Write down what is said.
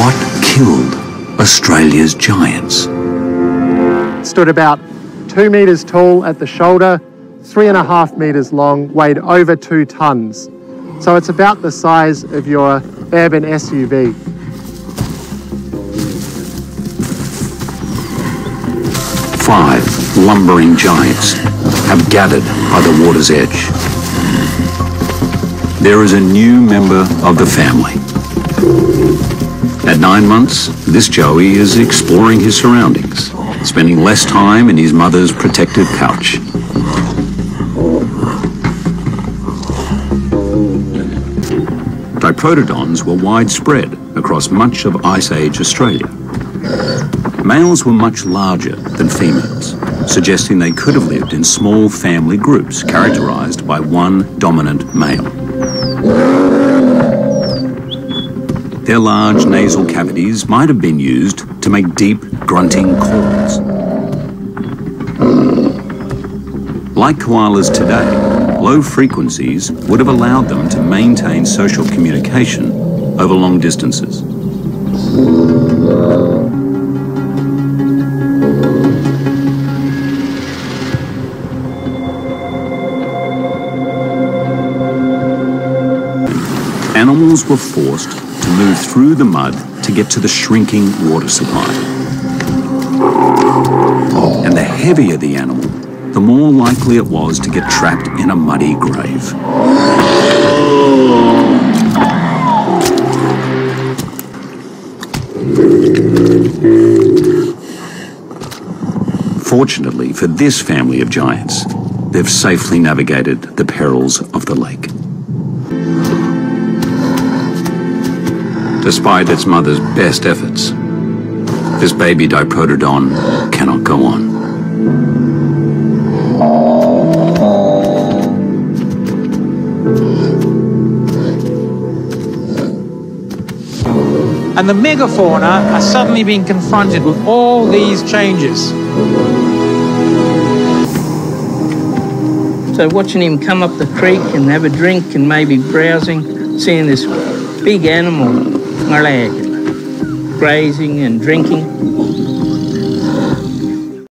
What killed Australia's giants? Stood about two metres tall at the shoulder, three and a half metres long, weighed over two tonnes. So it's about the size of your urban SUV. Five lumbering giants have gathered by the water's edge. There is a new member of the family. At nine months, this Joey is exploring his surroundings, spending less time in his mother's protected couch. Diprotodons were widespread across much of Ice Age Australia. Males were much larger than females, suggesting they could have lived in small family groups characterized by one dominant male. Their large nasal cavities might have been used to make deep, grunting calls. Like koalas today, low frequencies would have allowed them to maintain social communication over long distances. Animals were forced to move through the mud to get to the shrinking water supply. And the heavier the animal, the more likely it was to get trapped in a muddy grave. Fortunately for this family of giants, they've safely navigated the perils of the lake. Despite its mother's best efforts, this baby Diprotodon cannot go on. And the megafauna are suddenly being confronted with all these changes. So watching him come up the creek and have a drink and maybe browsing, seeing this big animal, Marlag, grazing and drinking,